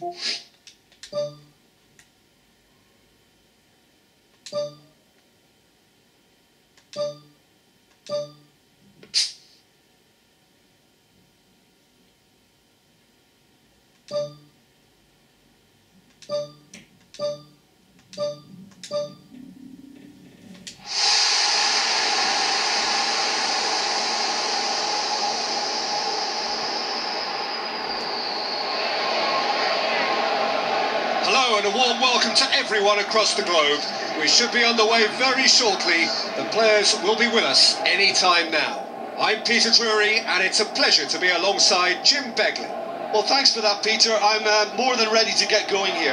Hello and a warm welcome to everyone across the globe. We should be on the way very shortly. The players will be with us any time now. I'm Peter Drury and it's a pleasure to be alongside Jim Beglin. Well, thanks for that, Peter. I'm uh, more than ready to get going here.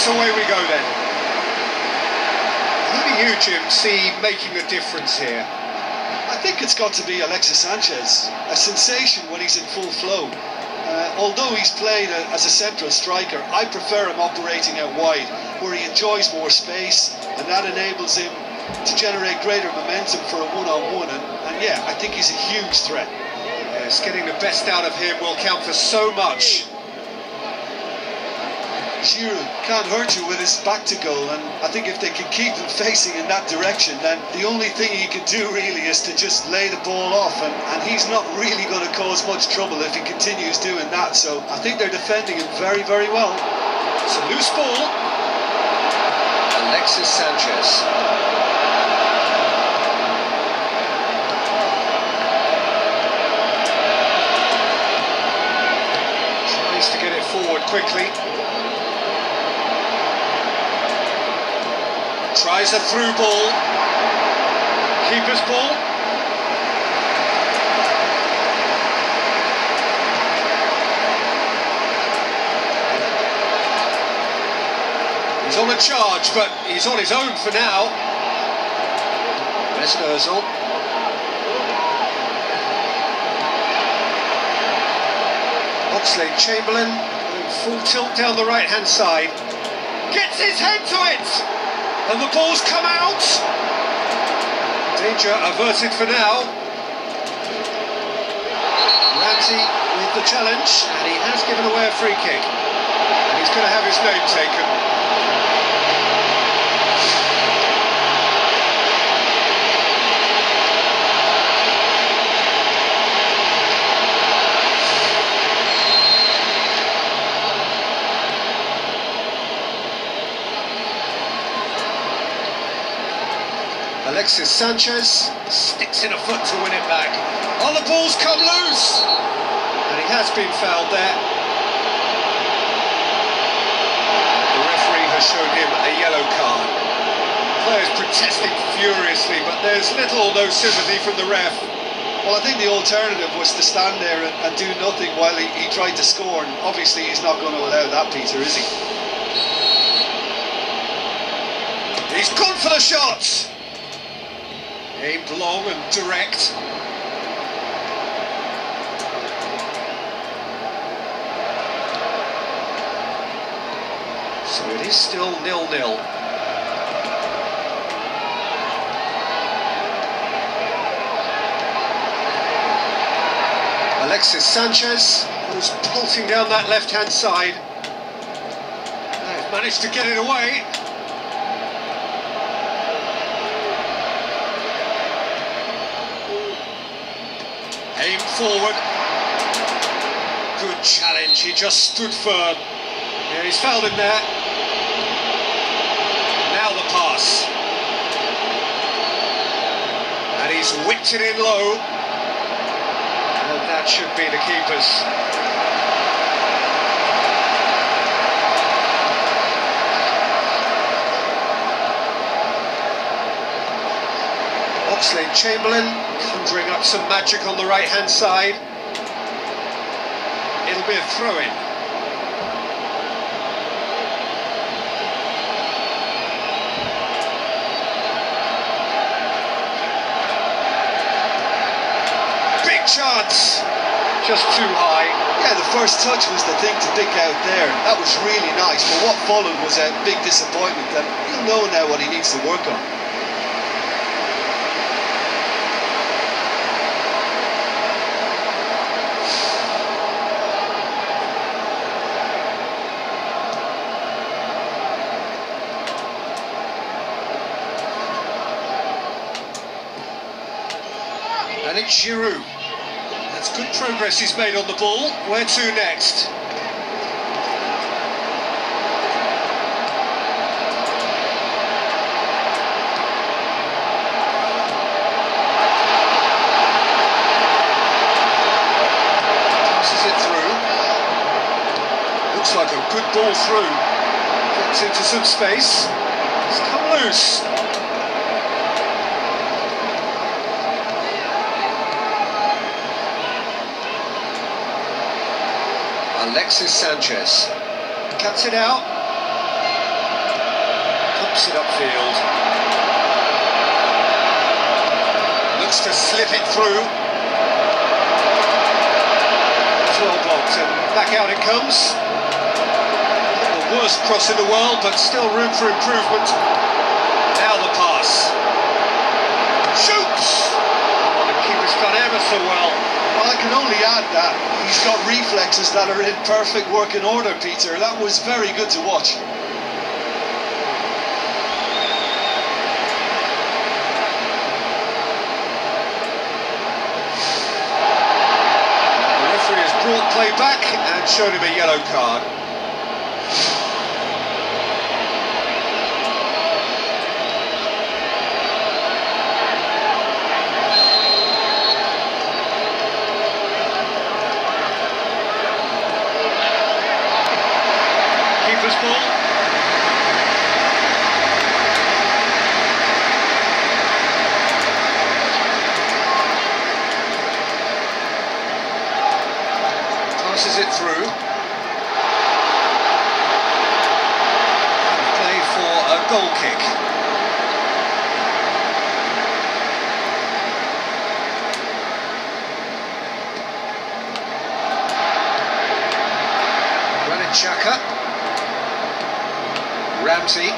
So away we go then. Who do you, Jim, see making a difference here? I think it's got to be Alexis Sanchez, a sensation when he's in full flow. Uh, although he's played a, as a central striker, I prefer him operating out wide, where he enjoys more space, and that enables him to generate greater momentum for a one-on-one. And, and yeah, I think he's a huge threat. Yes, getting the best out of him will count for so much. Giroud can't hurt you with his back to goal, and I think if they can keep him facing in that direction, then the only thing he can do really is to just lay the ball off, and, and he's not really going to cause much trouble if he continues doing that. So I think they're defending him very, very well. It's a loose ball. Alexis Sanchez. Tries to get it forward quickly. Tries a through ball. Keeper's ball. He's on a charge, but he's on his own for now. Mesut Ozil. Oxlade Chamberlain, full tilt down the right hand side. Gets his head to it! And the ball's come out! Danger averted for now. Ramsey with the challenge, and he has given away a free kick. And he's going to have his name taken. Alexis Sanchez sticks in a foot to win it back. Oh, the ball's come loose! And he has been fouled there. The referee has shown him a yellow card. Players protesting furiously, but there's little or no sympathy from the ref. Well, I think the alternative was to stand there and, and do nothing while he, he tried to score, and obviously he's not going to allow that, Peter, is he? He's gone for the shot! Aimed long and direct. So it is still nil-nil. Alexis Sanchez was pulsing down that left-hand side. They've managed to get it away. Aim forward. Good challenge. He just stood firm. Yeah, he's fouled him there. Now the pass. And he's whipped it in low. And that should be the keeper's. Oxlade Chamberlain conjuring up some magic on the right hand side. It'll be a throw in. Big chance! Just too high. Yeah, the first touch was the thing to pick out there. That was really nice. But what followed was a big disappointment, and he'll know now what he needs to work on. And it's Giroud. That's good progress he's made on the ball. Where to next? Passes it through. Looks like a good ball through. Gets into some space. It's come loose. Alexis Sanchez cuts it out, pumps it upfield, looks to slip it through. It's well blocked and back out it comes. The worst cross in the world, but still room for improvement. Now the pass. Shoots! Oh, the keeper's done ever so well. Well, I can only add that he's got reflexes that are in perfect working order, Peter. That was very good to watch. The referee has brought play back and showed him a yellow card. Keeper's ball. Passes it through. And play for a goal kick. Granit Xhaka. Ramsey.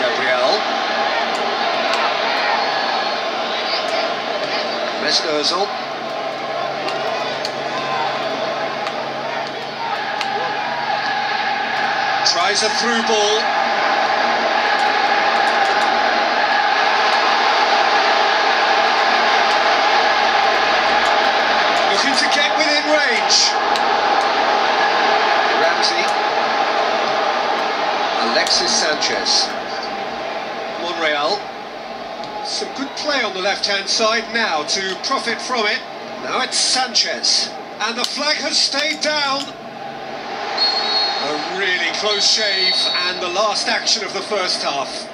Gabriel. Mesut Ozil. Tries a through ball. Looking to get within range. Ramsey. Alexis Sanchez. Monreal. Some good play on the left-hand side now to profit from it. Now it's Sanchez. And the flag has stayed down. A really close shave and the last action of the first half.